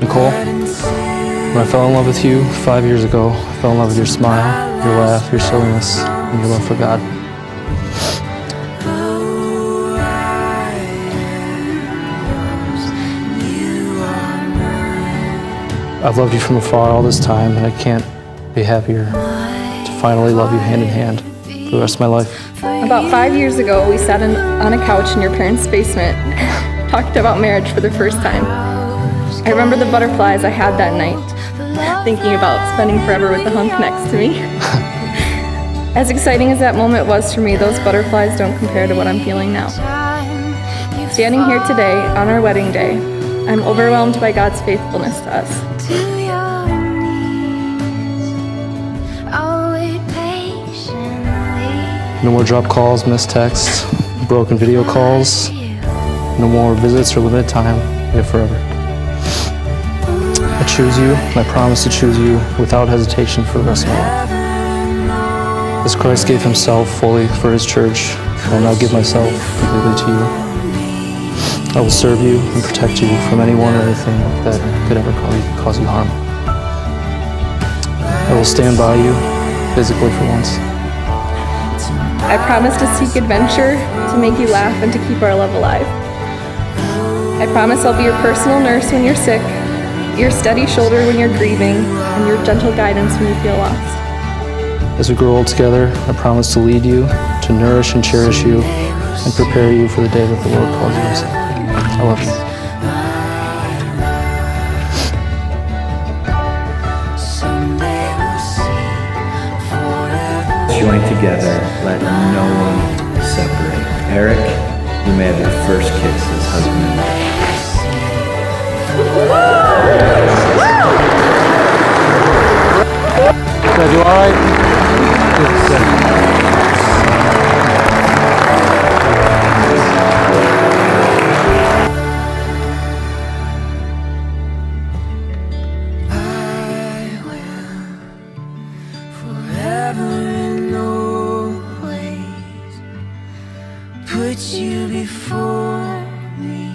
Nicole, when I fell in love with you five years ago, I fell in love with your smile, your laugh, your silliness, and your love for God. I've loved you from afar all this time, and I can't be happier finally love you hand in hand for the rest of my life. About five years ago, we sat in, on a couch in your parents' basement, talked about marriage for the first time. I remember the butterflies I had that night, thinking about spending forever with the hunk next to me. as exciting as that moment was for me, those butterflies don't compare to what I'm feeling now. Standing here today on our wedding day, I'm overwhelmed by God's faithfulness to us. No more drop calls, missed texts, broken video calls. No more visits or limited time. We have forever. I choose you, and I promise to choose you without hesitation for the rest of my life. As Christ gave himself fully for his church, I will now give myself completely to you. I will serve you and protect you from anyone or anything that could ever cause you harm. I will stand by you physically for once. I promise to seek adventure, to make you laugh, and to keep our love alive. I promise I'll be your personal nurse when you're sick, your steady shoulder when you're grieving, and your gentle guidance when you feel lost. As we grow old together, I promise to lead you, to nourish and cherish you, and prepare you for the day that the Lord calls you. I love you. Together, let no one separate. Eric, you may have your first kiss as husband. put you before me.